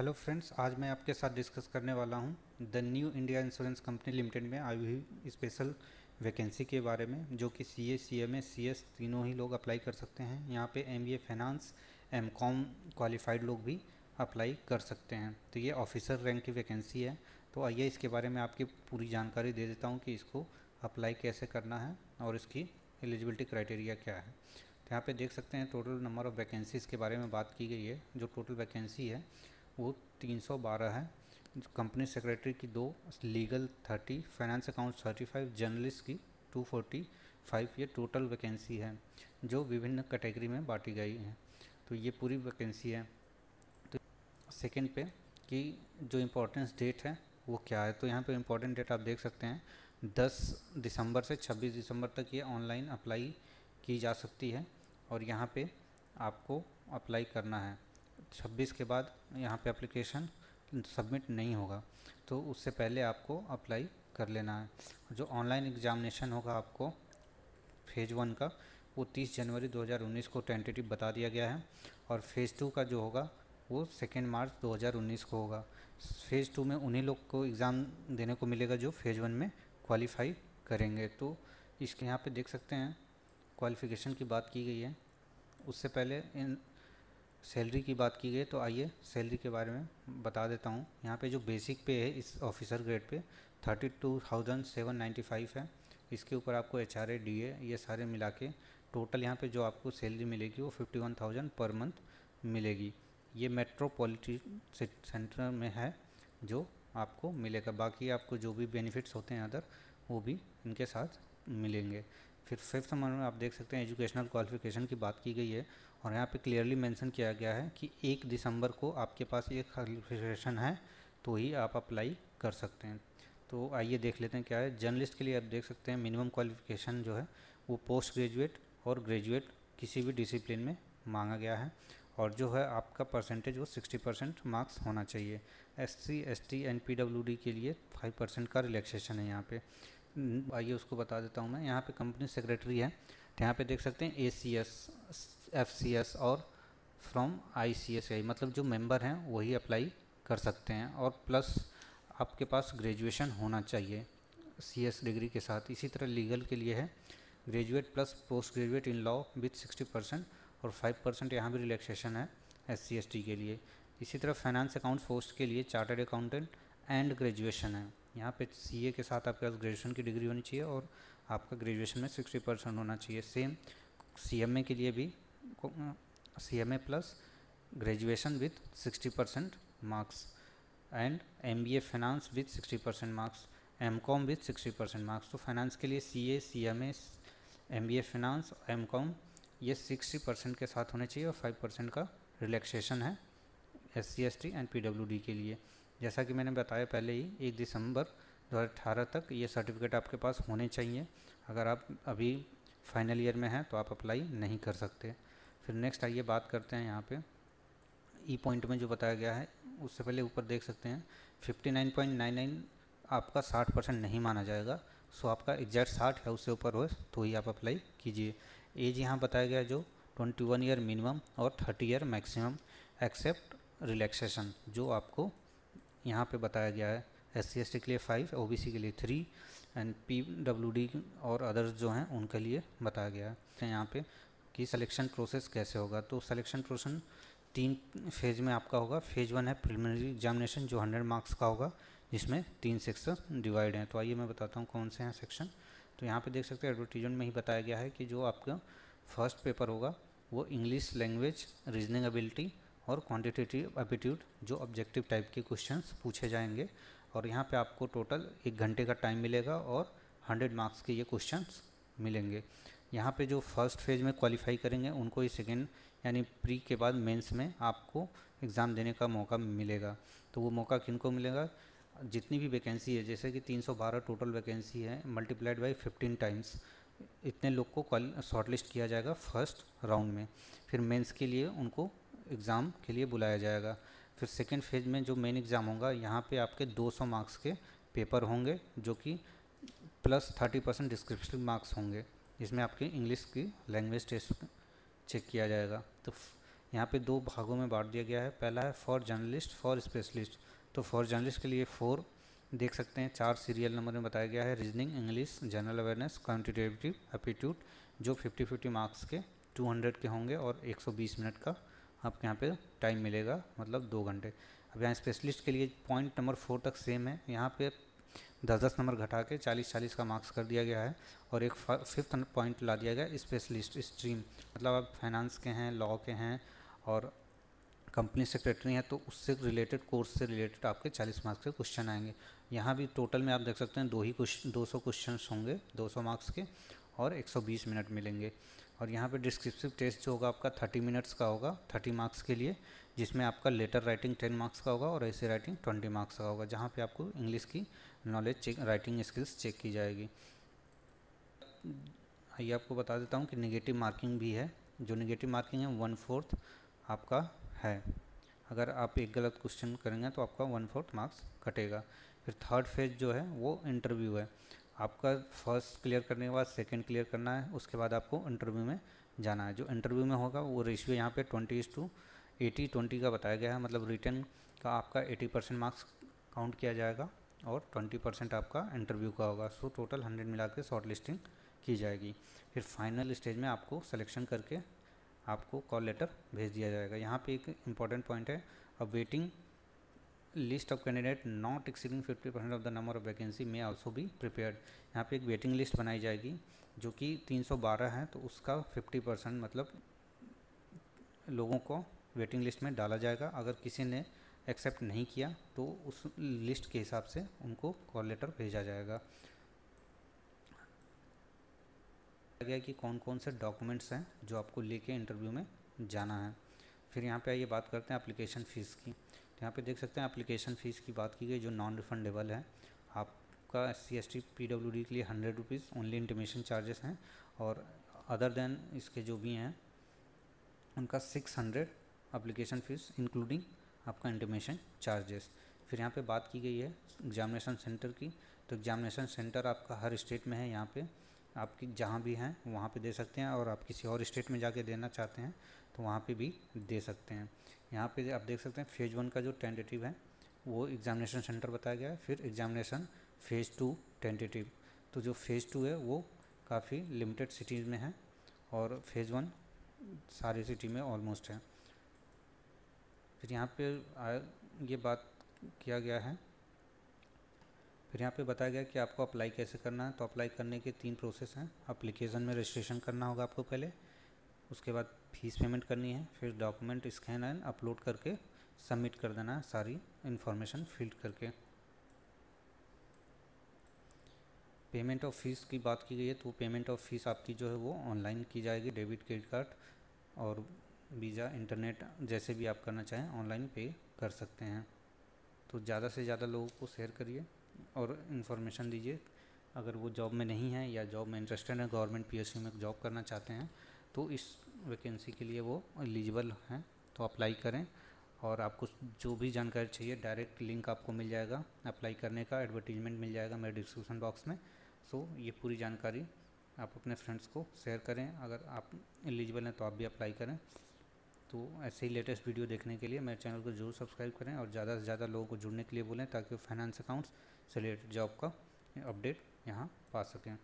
Hello friends, आज मैं आपके साथ डिस्कस करने वाला हूँ the new India insurance company limited में आई हुई स्पेशल वैकेंसी के बारे में, जो कि सी A C M A C S तीनों ही लोग अप्लाई कर सकते हैं। यहाँ पे M B A finance M com qualified लोग भी अप्लाई कर सकते हैं। तो ये ऑफिसर रैंक की वैकेंसी है। तो आइए इसके बारे में आपकी पूरी जानकारी दे देता हूँ कि इसको अप्लाई कैसे करना है और इसकी एलिजिबिलिटी क्राइटेरिया क्या है। तो यहाँ पे देख सकते हैं टोटल नंबर ऑफ़ वैकेंसीज़ के बारे में बात की गई है, जो टोटल वैकेंसी है। वो 312 है। कंपनी सेक्रेटरी की दो, लीगल 30 फाइनेंस अकाउंट 35 जर्नलिस्ट की 245 ये टोटल वैकेंसी है, जो विभिन्न कैटेगरी में बांटी गई है। तो ये पूरी वैकेंसी है। तो सेकेंड पे कि जो इम्पोर्टेंस डेट है, वो क्या है? तो यहाँ पे इम्पोर्टेंट डेट आप देख सकते हैं 10 दिसंबर से 26 दिसंबर तक ये ऑनलाइन अप्लाई की जा सकती है और यहाँ पे आपको अप्लाई करना है। 26 के बाद यहाँ पे एप्लीकेशन सबमिट नहीं होगा तो उससे पहले आपको अप्लाई कर लेना है। जो ऑनलाइन एग्ज़ामिनेशन होगा आपको फ़ेज़ वन का, वो 30 जनवरी 2019 को टेंटेटिव बता दिया गया है, और फ़ेज़ टू का जो होगा, वो सेकेंड मार्च 2019 को होगा। फ़ेज़ टू में उन्हीं लोग को एग्ज़ाम देने को मिलेगा जो फ़ेज़ वन में क्वालिफाई करेंगे। तो इसके यहाँ पे देख सकते हैं क्वालिफ़िकेशन की बात की गई है। उससे पहले इन सैलरी की बात की गई तो आइए सैलरी के बारे में बता देता हूँ। यहाँ पे जो बेसिक पे है इस officer grade pay, thirty two thousand seven ninety five है। इसके ऊपर आपको एच आर डी ये सारे मिला के टोटल यहाँ पे जो आपको सैलरी मिलेगी वो fifty one thousand per month मिलेगी। ये मेट्रोपॉलिटन सेंटर में है जो आपको मिलेगा। बाकी आपको जो भी बेनिफिट्स होते हैं अदर वो भी इनके साथ मिलेंगे। फिर फिफ्थ नंबर में आप देख सकते हैं एजुकेशनल क्वालिफिकेशन की बात की गई है और यहाँ पे क्लियरली मेंशन किया गया है कि एक दिसंबर को आपके पास ये क्वालिफिकेशन है तो ही आप अप्लाई कर सकते हैं। तो आइए देख लेते हैं क्या है। जर्नलिस्ट के लिए आप देख सकते हैं मिनिमम क्वालिफिकेशन जो है, वो पोस्ट ग्रेजुएट और ग्रेजुएट किसी भी डिसिप्लिन में मांगा गया है और जो है आपका परसेंटेज वो 60 परसेंट मार्क्स होना चाहिए। S C S T N P W D के लिए 5 परसेंट का रिलैक्सेशन है यहाँ पे। आइए उसको बता देता हूँ मैं। यहाँ पे कंपनी सेक्रेटरी है। तो यहाँ पे देख सकते हैं A C S F C S और from I C S I मतलब जो मेंबर हैं, वही अप्लाई कर सकते हैं। और प्लस आपके पास ग्रेजुएशन होना चाहिए। सी एस डिग्री के साथ। इसी तरह लीगल के लिए है। Graduate plus post graduate in law with sixty percent और फाइव परसेंट यहाँ भी रिलैक्सेशन है एस सी एस टी के लिए। इसी तरह फाइनेंस अकाउंट पोस्ट के लिए चार्टर्ड अकाउंटेंट एंड ग्रेजुएशन है। यहाँ पे सी के साथ आपके पास ग्रेजुएशन की डिग्री होनी चाहिए और आपका ग्रेजुएशन में सिक्सटी परसेंट होना चाहिए। सेम सीएमए के लिए भी C M A plus graduation with sixty percent marks and M B A finance with sixty percent marks M com with sixty percent marks तो फाइनेंस के लिए C A C M A M B A finance M com ये sixty percent के साथ होने चाहिए और five percent का रिलैक्सेशन है S C S T and P W D के लिए। जैसा कि मैंने बताया पहले ही, एक दिसंबर 2018 तक ये सर्टिफिकेट आपके पास होने चाहिए। अगर आप अभी फाइनल ईयर में हैं तो आप अप्लाई नहीं कर सकते। फिर नेक्स्ट आइए बात करते हैं यहाँ पे। ई e पॉइंट में जो बताया गया है, उससे पहले ऊपर देख सकते हैं 59.99 आपका 60 परसेंट नहीं माना जाएगा। सो आपका एग्जैक्ट साठ है, उससे ऊपर हो तो ही आप अप्लाई कीजिए। एज यहाँ बताया गया जो 21 ईयर मिनिमम और 30 ईयर मैक्सिमम एक्सेप्ट रिलैक्सेशन जो आपको यहाँ पे बताया गया है एस सी के लिए फाइव ओ के लिए three and P W D और अदर्स जो हैं, उनके लिए बताया गया है। यहाँ पे कि सिलेक्शन प्रोसेस कैसे होगा? तो सिलेक्शन प्रोसेस तीन फ़ेज़ में आपका होगा। फ़ेज़ वन है प्रिलिमिनरी एग्जामिनेशन जो हंड्रेड मार्क्स का होगा, जिसमें तीन सेक्शन डिवाइड हैं। तो आइए मैं बताता हूँ कौन से हैं सेक्शन तो यहाँ पे देख सकते हैं एडवर्टीजमेंट में ही बताया गया है कि जो आपका फ़र्स्ट पेपर होगा, वो इंग्लिश लैंग्वेज रीजनिंग एबिलिटी और क्वांटिटेटिव एप्टीट्यूड जो ऑब्जेक्टिव टाइप के क्वेश्चंस पूछे जाएँगे। और यहाँ पे आपको टोटल एक घंटे का टाइम मिलेगा और 100 मार्क्स के ये क्वेश्चंस मिलेंगे। यहाँ पे जो फ़र्स्ट फ़ेज़ में क्वालिफाई करेंगे, उनको ही सेकेंड यानी प्री के बाद मेंस में आपको एग्ज़ाम देने का मौका मिलेगा। तो वो मौका किन को मिलेगा? जितनी भी वैकेंसी है, जैसे कि 312 टोटल वैकेंसी है मल्टीप्लाइड बाई 15 टाइम्स इतने लोग को शॉर्टलिस्ट किया जाएगा फ़र्स्ट राउंड में। फिर मेंस के लिए उनको एग्ज़ाम के लिए बुलाया जाएगा। फिर सेकेंड फ़ेज़ में जो मेन एग्ज़ाम होगा, यहाँ पे आपके 200 मार्क्स के पेपर होंगे, जो कि प्लस 30 परसेंट डिस्क्रिप्टिव मार्क्स होंगे। इसमें आपके इंग्लिश की लैंग्वेज टेस्ट चेक किया जाएगा। तो यहाँ पे दो भागों में बांट दिया गया है। पहला है फॉर जर्नलिस्ट, फॉर स्पेशलिस्ट। तो फॉर जर्नलिस्ट के लिए फोर देख सकते हैं। चार सीरियल नंबर में बताया गया है। Reasoning, English, general awareness quantitative aptitude, जो 50 50 मार्क्स के 200 के होंगे और 120 मिनट का आपके यहाँ पे टाइम मिलेगा मतलब दो घंटे। अब यहाँ स्पेशलिस्ट के लिए पॉइंट नंबर फोर तक सेम है। यहाँ पे दस दस नंबर घटा के चालीस चालीस का मार्क्स कर दिया गया है और एक फिफ्थ पॉइंट ला दिया गया स्पेशलिस्ट स्ट्रीम मतलब आप फाइनेंस के हैं लॉ के हैं और कंपनी सेक्रेटरी हैं तो उससे रिलेटेड कोर्स से रिलेटेड आपके 40 मार्क्स के क्वेश्चन आएँगे। यहाँ भी टोटल में आप देख सकते हैं दो ही क्वेश्चन दो सौ क्वेश्चन होंगे 200 मार्क्स के और 120 मिनट मिलेंगे। और यहाँ पे डिस्क्रिप्टिव टेस्ट जो होगा आपका 30 मिनट्स का होगा 30 मार्क्स के लिए, जिसमें आपका लेटर राइटिंग टेन मार्क्स का होगा और ऐसे राइटिंग 20 मार्क्स का होगा, जहाँ पे आपको इंग्लिश की knowledge check writing skills check की जाएगी। आइए आपको बता देता हूँ कि निगेटिव मार्किंग भी है। जो निगेटिव मार्किंग है वन फोर्थ आपका है। अगर आप एक गलत क्वेश्चन करेंगे तो आपका वन फोर्थ मार्क्स कटेगा फिर थर्ड फ़ेज़ जो है, वो इंटरव्यू है। आपका फ़र्स्ट क्लियर करने के बाद सेकंड क्लियर करना है, उसके बाद आपको इंटरव्यू में जाना है। जो इंटरव्यू में होगा, वो रेशियो यहाँ पे ट्वेंटी टू एटी ट्वेंटी का बताया गया है। मतलब रिटर्न का आपका एटी परसेंट मार्क्स काउंट किया जाएगा और ट्वेंटी परसेंट आपका इंटरव्यू का होगा। सो टोटल हंड्रेड मिला के शॉर्ट लिस्टिंग की जाएगी। फिर फाइनल स्टेज में आपको सिलेक्शन करके आपको कॉल लेटर भेज दिया जाएगा। यहाँ पे एक इंपॉर्टेंट पॉइंट है, अब waiting list of candidate not exceeding fifty percent of the number of vacancy में ऑल्सो भी प्रिपेयर्ड यहाँ पे एक वेटिंग लिस्ट बनाई जाएगी, जो कि 312 है तो उसका 50 परसेंट मतलब लोगों को वेटिंग लिस्ट में डाला जाएगा। अगर किसी ने एक्सेप्ट नहीं किया तो उस लिस्ट के हिसाब से उनको कॉल लेटर भेजा जाएगा। गया कि कौन कौन से डॉक्यूमेंट्स हैं, जो आपको लेके इंटरव्यू में जाना है। फिर यहाँ पे आइए बात करते हैं एप्लीकेशन फ़ीस की। यहाँ पे देख सकते हैं एप्लीकेशन फ़ीस की बात की गई, जो नॉन रिफंडेबल है। आपका S C S T P W D के लिए hundred rupees only intimation charges हैं और अदर देन इसके जो भी हैं, उनका six hundred application fees including आपका इंटीमेशन चार्जेस फिर यहाँ पे बात की गई है एग्जामिनेशन सेंटर की। तो एग्जामिनेशन सेंटर आपका हर स्टेट में है, यहाँ पे आपकी जहाँ भी हैं, वहाँ पे दे सकते हैं और आप किसी और स्टेट में जाके देना चाहते हैं तो वहाँ पे भी दे सकते हैं। यहाँ पे आप देख सकते हैं फ़ेज़ वन का जो टेंटेटिव है, वो एग्जामिनेशन सेंटर बताया गया है। फिर एग्जामिनेशन फ़ेज़ टू टेंटेटिव तो जो फ़ेज़ टू है, वो काफ़ी लिमिटेड सिटीज़ में है और फ़ेज़ वन सारी सिटी में ऑलमोस्ट है। फिर यहाँ पे ये बात किया गया है। फिर यहाँ पे बताया गया कि आपको अप्लाई कैसे करना है। तो अप्लाई करने के तीन प्रोसेस हैं। अप्लीकेशन में रजिस्ट्रेशन करना होगा आपको पहले। उसके बाद फ़ीस पेमेंट करनी है, फिर डॉक्यूमेंट स्कैन एंड अपलोड करके सबमिट कर देना है सारी इन्फॉर्मेशन फिल करके। पेमेंट ऑफ़ फ़ीस की बात की गई है तो पेमेंट ऑफ़ फ़ीस आपकी जो है वो ऑनलाइन की जाएगी, डेबिट, क्रेडिट कार्ड और वीज़ा, इंटरनेट जैसे भी आप करना चाहें, ऑनलाइन पे कर सकते हैं। तो ज़्यादा से ज़्यादा लोगों को शेयर करिए और इन्फॉर्मेशन दीजिए। अगर वो जॉब में नहीं है या जॉब में इंटरेस्टेड है, गवर्नमेंट पीएसयू में जॉब करना चाहते हैं तो इस वैकेंसी के लिए वो एलिजिबल हैं तो अप्लाई करें और आपको जो भी जानकारी चाहिए डायरेक्ट लिंक आपको मिल जाएगा। अप्लाई करने का एडवर्टीजमेंट मिल जाएगा मेरे डिस्क्रिप्शन बॉक्स में। सो ये पूरी जानकारी आप अपने फ्रेंड्स को शेयर करें। अगर आप एलिजिबल हैं तो आप भी अप्लाई करें। तो ऐसे ही लेटेस्ट वीडियो देखने के लिए मेरे चैनल को ज़रूर सब्सक्राइब करें और ज़्यादा से ज़्यादा लोगों को जुड़ने के लिए बोलें ताकि फाइनेंस अकाउंट्स से रिलेटेड जॉब का अपडेट यहाँ पा सकें।